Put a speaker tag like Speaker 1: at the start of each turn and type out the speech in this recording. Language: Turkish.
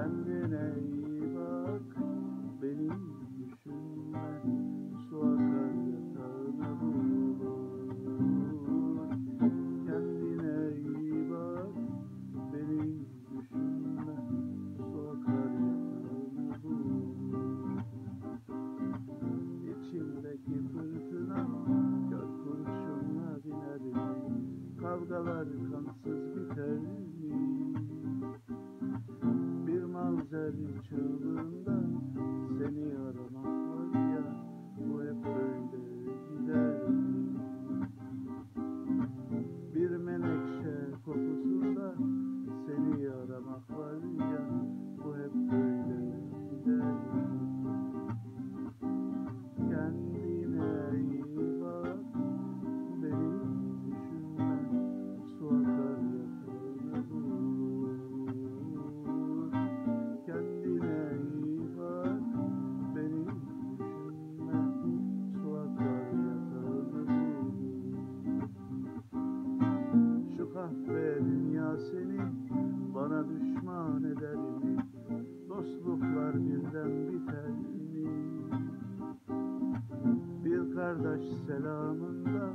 Speaker 1: Kendine iyi bak, beni düşünme. Su akar yatağını bulur. Kendine iyi bak, beni düşünme. Su akar yatağını bulur. İçimdeki fırtına gök kurşunla biner mi? Kavgalar kansız biter dünya seni bana düşman eder mi? Dostluklar birden biter mi? Bir kardeş selamında